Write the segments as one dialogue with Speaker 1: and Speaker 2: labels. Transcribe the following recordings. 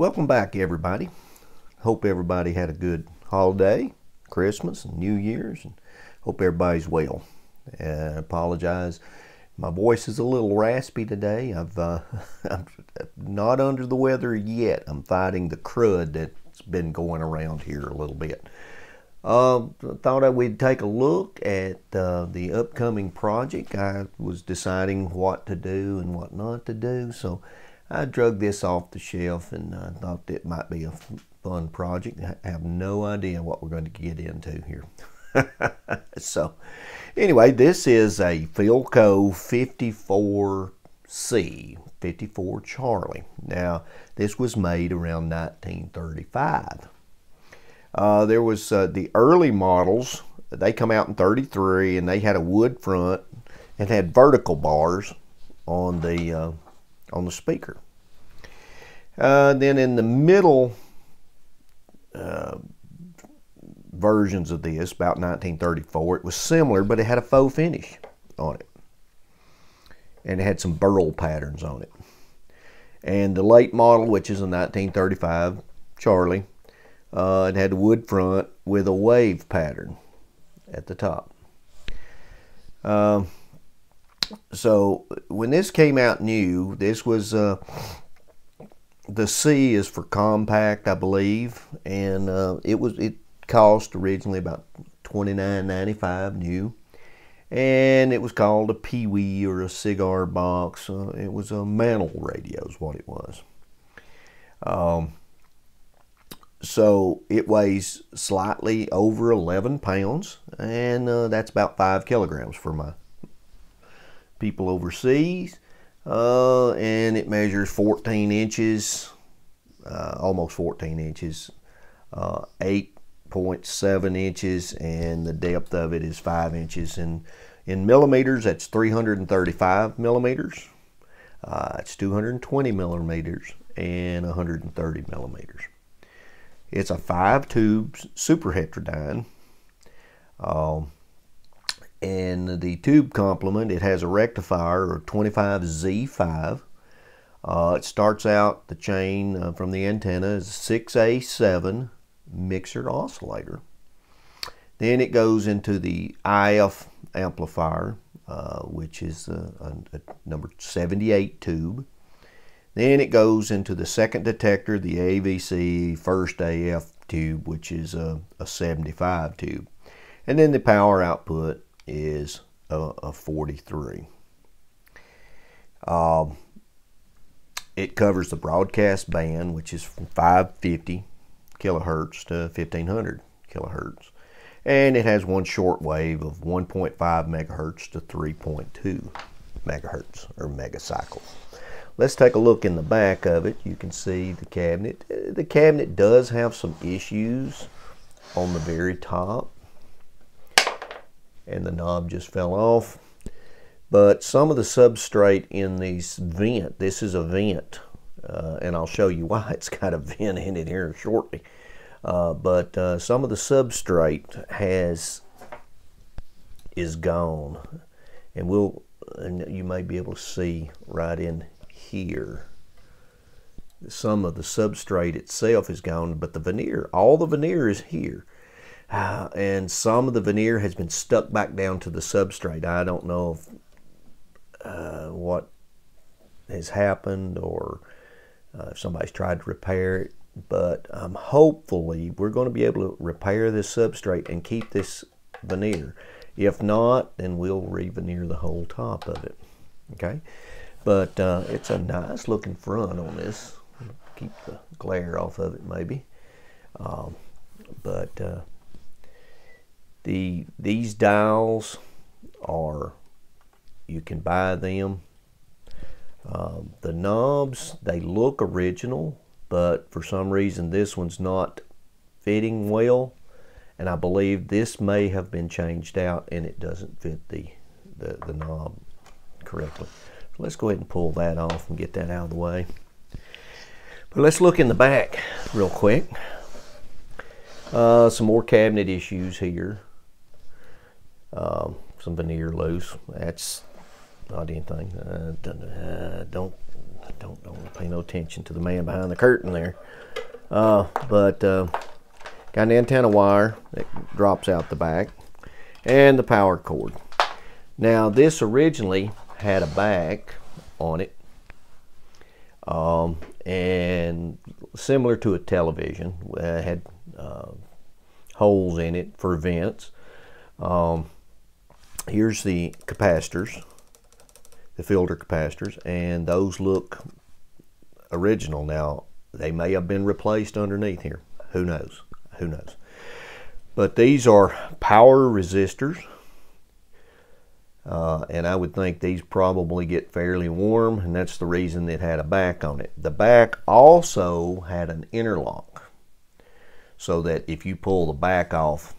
Speaker 1: welcome back, everybody. Hope everybody had a good holiday, Christmas, and New Year's, and hope everybody's well. Uh, I apologize. My voice is a little raspy today. I've uh, I'm not under the weather yet. I'm fighting the crud that's been going around here a little bit. Uh, thought I would take a look at uh, the upcoming project. I was deciding what to do and what not to do, so I drug this off the shelf and I thought it might be a fun project. I have no idea what we're going to get into here. so, anyway, this is a Philco 54C, 54 Charlie. Now, this was made around 1935. Uh, there was uh, the early models, they come out in 33 and they had a wood front and had vertical bars on the, uh, on the speaker. Uh, then in the middle uh, versions of this, about 1934, it was similar, but it had a faux finish on it. And it had some burl patterns on it. And the late model, which is a 1935 Charlie, uh, it had a wood front with a wave pattern at the top. Uh, so when this came out new, this was uh, the C is for compact, I believe, and uh, it was it cost originally about twenty nine ninety five new, and it was called a Pee Wee or a cigar box. Uh, it was a mantel radio, is what it was. Um, so it weighs slightly over 11 pounds, and uh, that's about five kilograms for my people overseas. Uh, and it measures 14 inches, uh, almost 14 inches, uh, 8.7 inches, and the depth of it is 5 inches. And in millimeters, that's 335 millimeters. Uh, it's 220 millimeters and 130 millimeters. It's a five tube super heterodyne. Um, and the tube complement, it has a rectifier or 25Z5. Uh, it starts out the chain uh, from the antenna is 6A7 mixer oscillator. Then it goes into the IF amplifier, uh, which is a, a, number 78 tube. Then it goes into the second detector, the AVC first AF tube, which is a, a 75 tube. And then the power output is a, a 43. Um, it covers the broadcast band, which is from 550 kilohertz to 1500 kilohertz. And it has one short wave of 1.5 megahertz to 3.2 megahertz or megacycles. Let's take a look in the back of it. You can see the cabinet. The cabinet does have some issues on the very top and the knob just fell off. But some of the substrate in these vent, this is a vent, uh, and I'll show you why it's got a vent in it here shortly. Uh, but uh, some of the substrate has is gone, and we'll and you may be able to see right in here. Some of the substrate itself is gone, but the veneer, all the veneer is here. Uh, and some of the veneer has been stuck back down to the substrate. I don't know if, uh, what has happened or uh, if somebody's tried to repair it, but um, hopefully we're going to be able to repair this substrate and keep this veneer. If not, then we'll re-veneer the whole top of it. Okay, but uh, it's a nice looking front on this. Keep the glare off of it, maybe. Um, but uh, the these dials are you can buy them. Um, the knobs they look original, but for some reason this one's not fitting well, and I believe this may have been changed out and it doesn't fit the the, the knob correctly. So let's go ahead and pull that off and get that out of the way. But let's look in the back real quick. Uh, some more cabinet issues here. Um, some veneer loose. That's not anything. Uh, don't, uh, don't don't don't pay no attention to the man behind the curtain there. Uh, but uh, got an antenna wire that drops out the back and the power cord. Now this originally had a back on it um, and similar to a television, uh, had uh, holes in it for vents. Um, here's the capacitors, the filter capacitors, and those look original. Now, they may have been replaced underneath here. Who knows? Who knows? But these are power resistors. Uh, and I would think these probably get fairly warm, and that's the reason it had a back on it. The back also had an interlock, so that if you pull the back off,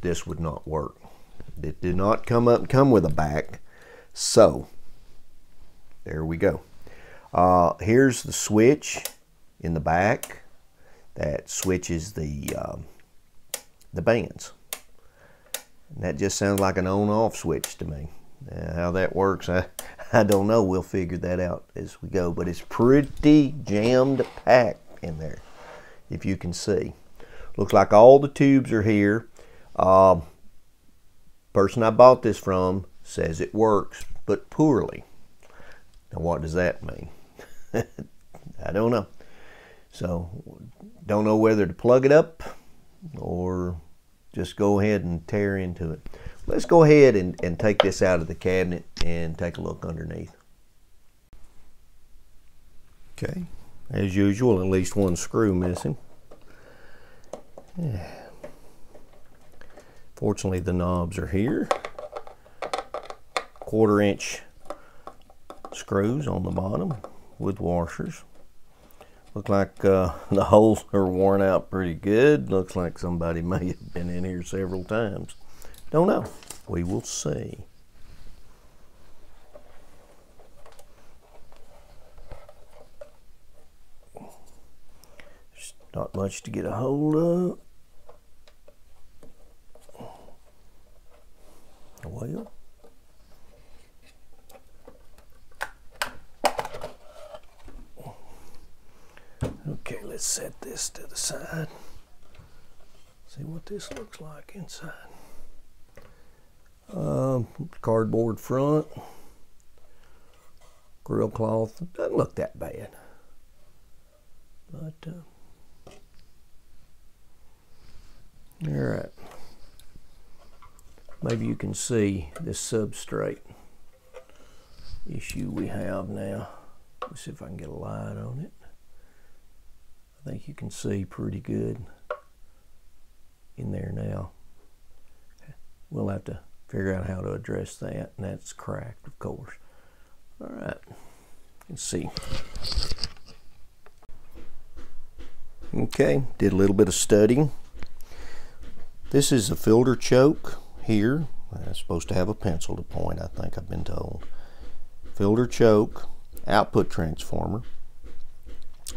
Speaker 1: this would not work. It did not come up come with a back, so there we go. Uh, here's the switch in the back that switches the uh, the bands. And that just sounds like an on-off switch to me. Uh, how that works, I, I don't know. We'll figure that out as we go. But it's pretty jammed packed in there, if you can see. Looks like all the tubes are here. Uh, person I bought this from says it works, but poorly. Now, what does that mean? I don't know. So, don't know whether to plug it up or just go ahead and tear into it. Let's go ahead and, and take this out of the cabinet and take a look underneath. Okay, as usual, at least one screw missing. Yeah. Fortunately, the knobs are here. Quarter inch screws on the bottom with washers. Look like uh, the holes are worn out pretty good. Looks like somebody may have been in here several times. Don't know. We will see. There's not much to get a hold of. Well, Okay, let's set this to the side. See what this looks like inside. Um, cardboard front. Grill cloth. Doesn't look that bad. But, uh, all right. Maybe you can see this substrate issue we have now. Let's see if I can get a light on it. I think you can see pretty good in there now. We'll have to figure out how to address that, and that's cracked, of course. All right, let's see. Okay, did a little bit of studying. This is a filter choke here. It's supposed to have a pencil to point, I think I've been told. Filter choke, output transformer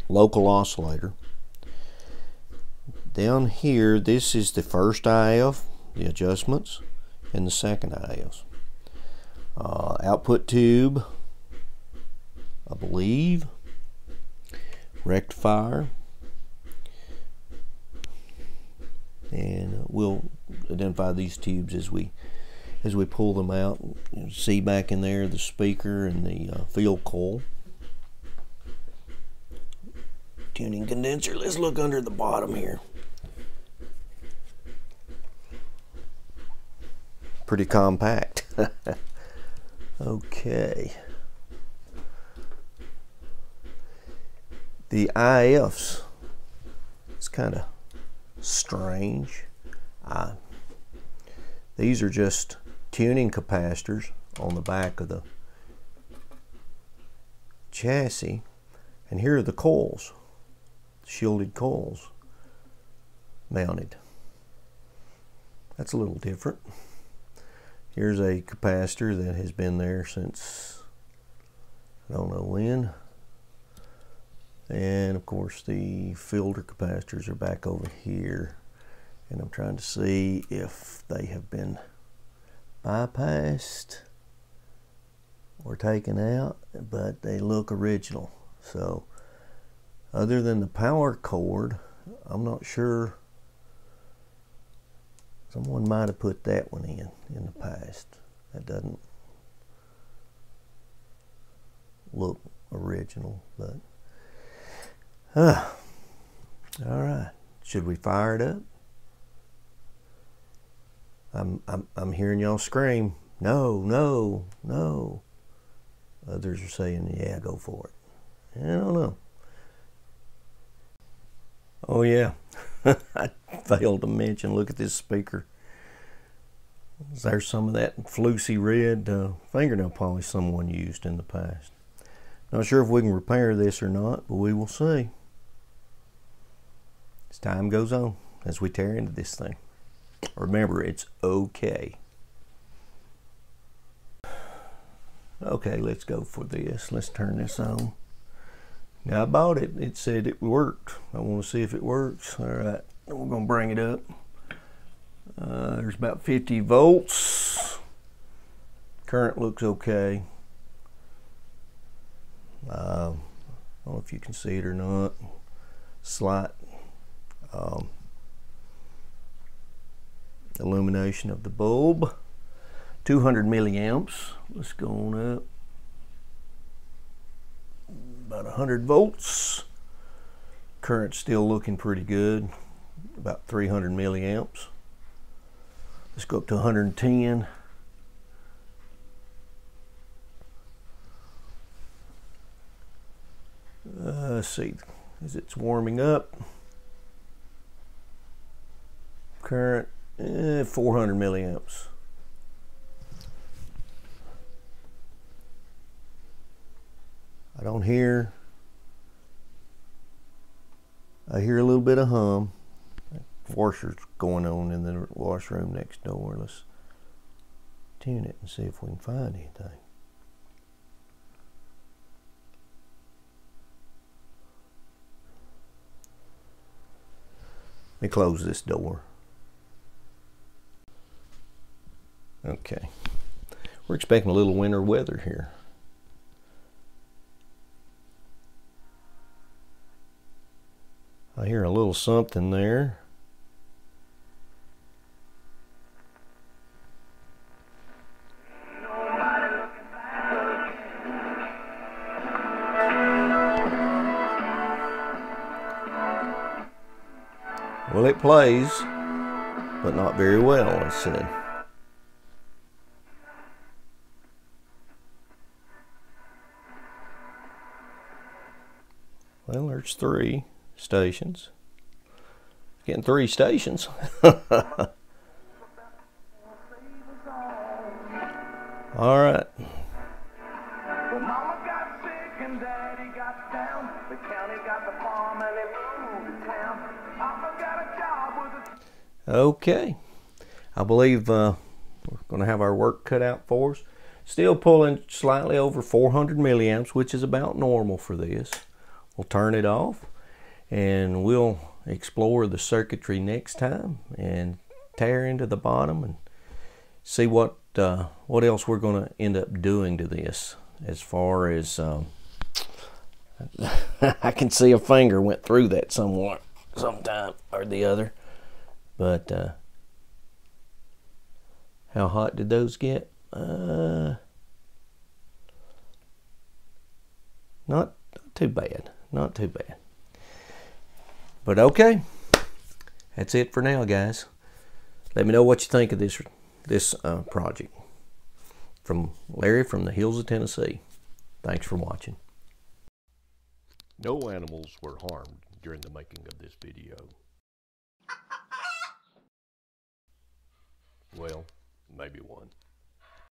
Speaker 1: local oscillator. Down here, this is the first IF, the adjustments, and the second IF. Uh, output tube, I believe, rectifier, and we'll identify these tubes as we as we pull them out. see back in there the speaker and the uh, field coil. Tuning condenser. Let's look under the bottom here. Pretty compact. okay. The IFs, it's kind of strange. Uh, these are just tuning capacitors on the back of the chassis. And here are the coils shielded coils mounted. That's a little different. Here's a capacitor that has been there since I don't know when. And of course the filter capacitors are back over here. And I'm trying to see if they have been bypassed or taken out, but they look original. So other than the power cord, I'm not sure. Someone might have put that one in in the past. That doesn't look original, but uh, all right. Should we fire it up? I'm I'm I'm hearing y'all scream, no, no, no. Others are saying, yeah, go for it. I don't know. Oh yeah, I failed to mention. Look at this speaker. There's some of that flusy red uh, fingernail polish someone used in the past. Not sure if we can repair this or not, but we will see. As time goes on, as we tear into this thing. Remember, it's okay. Okay, let's go for this. Let's turn this on. Now I bought it. It said it worked. I want to see if it works. All right, we're gonna bring it up. Uh, there's about 50 volts. Current looks okay. Uh, I don't know if you can see it or not. Slight um, illumination of the bulb. 200 milliamps. Let's go on up about 100 volts. Current still looking pretty good, about 300 milliamps. Let's go up to 110. Uh, let's see, as it's warming up. Current, eh, 400 milliamps. I don't hear. I hear a little bit of hum. Washer's going on in the washroom next door. Let's tune it and see if we can find anything. Let me close this door. Okay. We're expecting a little winter weather here. I hear a little something there. Well, it plays, but not very well, I said. Well, there's three stations. Getting three stations. All right. Okay. I believe uh, we're going to have our work cut out for us. Still pulling slightly over 400 milliamps, which is about normal for this. We'll turn it off and we'll explore the circuitry next time and tear into the bottom and see what uh, what else we're going to end up doing to this as far as um, I can see a finger went through that somewhat sometime or the other but uh, how hot did those get? Uh, not too bad not too bad but okay, that's it for now, guys. Let me know what you think of this this uh, project. From Larry from the hills of Tennessee. Thanks for watching.
Speaker 2: No animals were harmed during the making of this video. Well, maybe one.